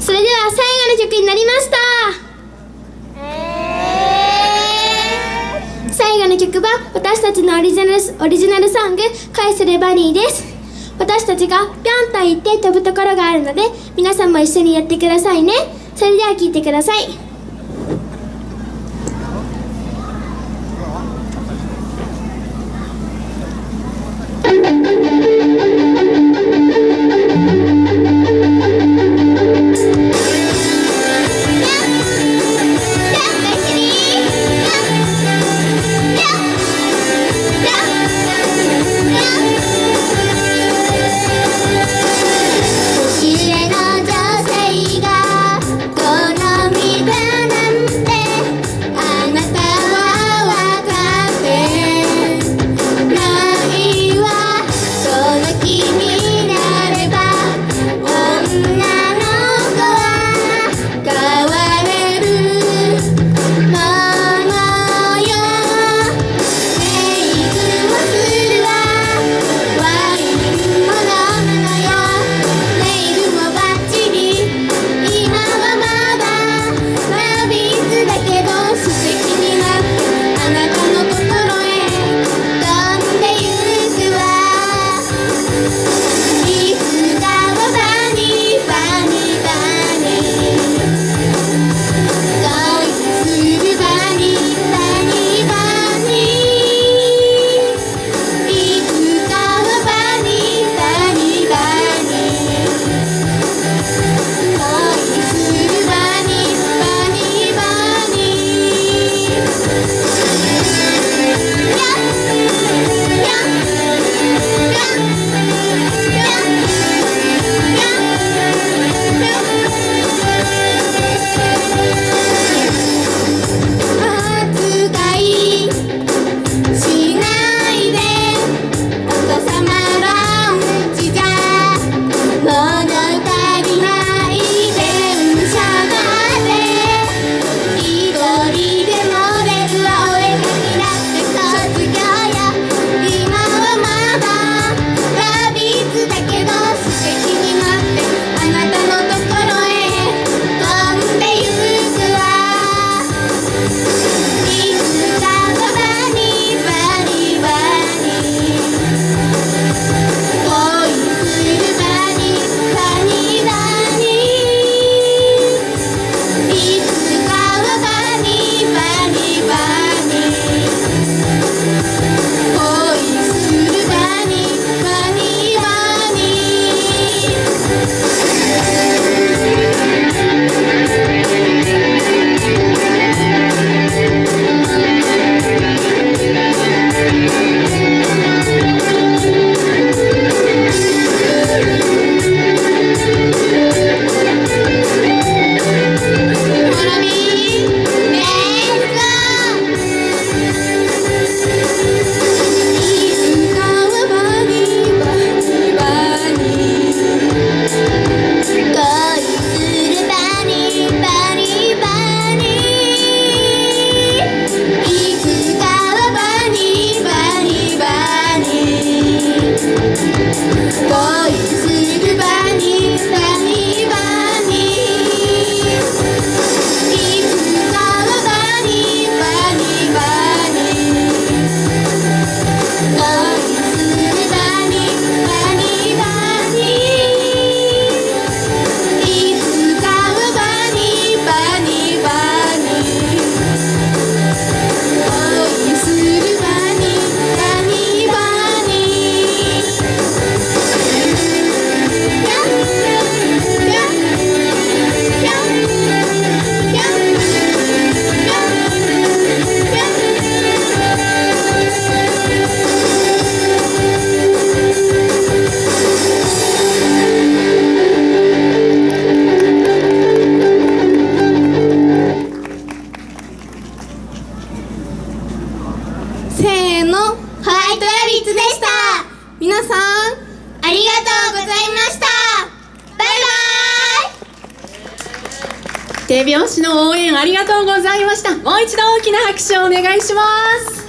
それでは最後の曲になりました。最後の曲は私たちのオリジナルオリジナルソング「恋するバニー」です。私たちがぴょんと言って飛ぶところがあるので皆さんも一緒にやってくださいね。それでは聴いてください秘密でした。皆さんありがとうございました。バイバイ。手拍子の応援ありがとうございました。もう一度大きな拍手をお願いします。